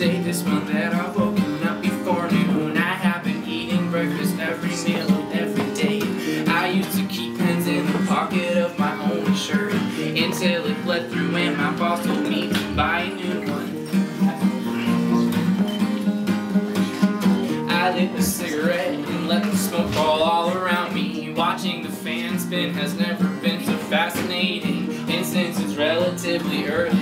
say this month that I've woken up before noon. I have been eating breakfast every meal every day. I used to keep pens in the pocket of my own shirt until it bled through and my boss told me to buy a new one. I lit a cigarette and let the smoke fall all around me. Watching the fan spin has never been so fascinating. And since it's relatively early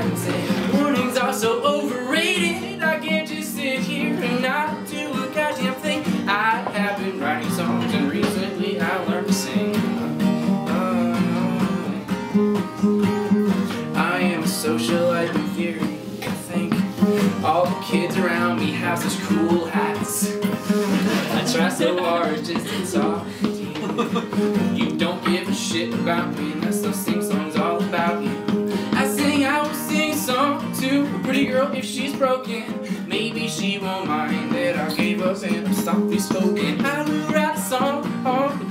and said, Mornings are so overrated. I can't just sit here and not do a goddamn thing. I have been writing songs and recently I learned to sing. Uh, I am a socialite in theory, I think. All the kids around me have such cool hats. I try so hard just to talk to you. You don't give a shit about me to a pretty girl if she's broken. Maybe she won't mind that I gave up and I'm softly spoken. I will write a song on a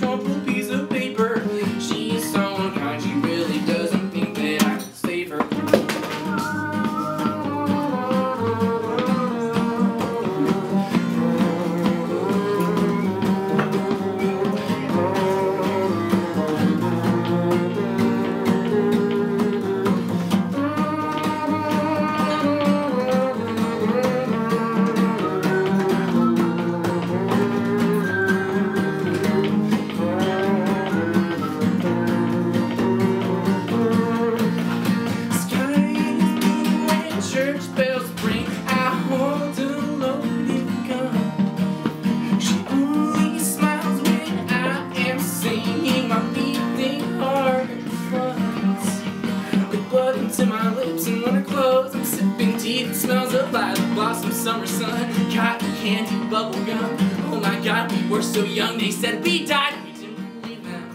that smells of lilac blossom, summer sun, cotton candy, bubble gum. Oh my God, we were so young. They said we died. We didn't believe them.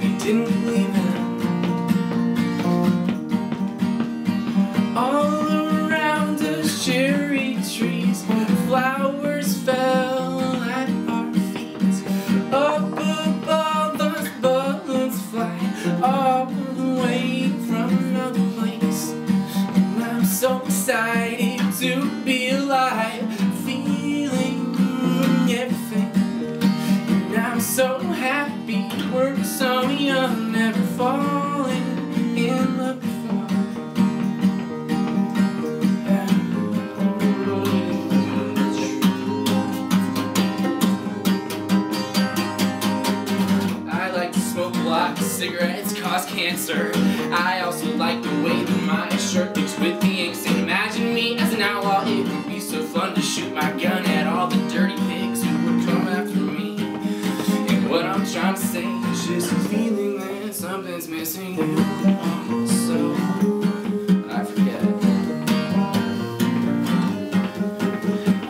We didn't believe we're so young, never falling in love before. I like to smoke a lot, cigarettes cause cancer. I also like the way that my shirt I forget.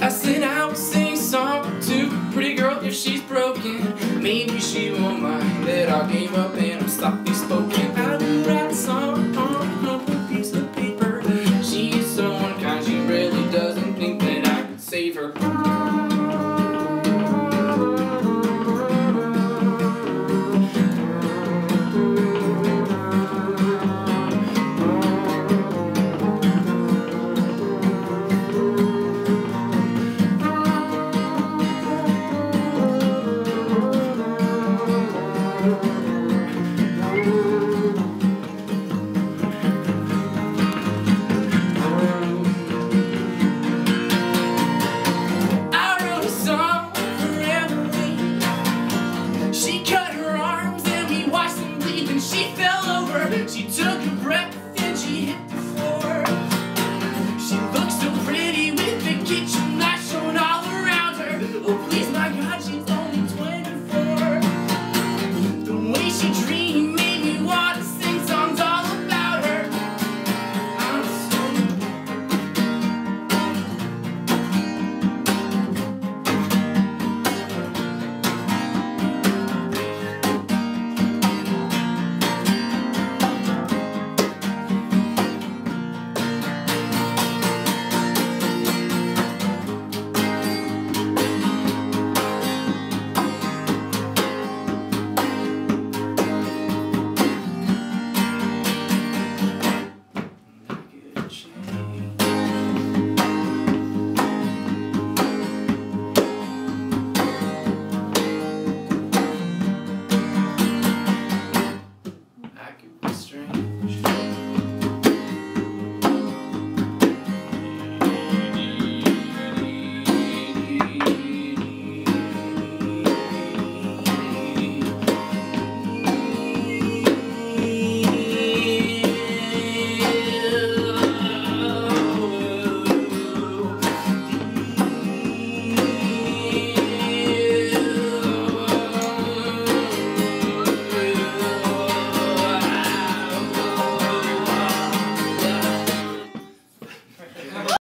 I said I would sing a song to pretty girl if she's broken. Maybe she won't mind that I gave up and I'm softly spoken. I would write a song on a piece of paper. She's so unkind, she really doesn't think that I could save her.